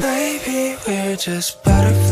Maybe we're just butterflies.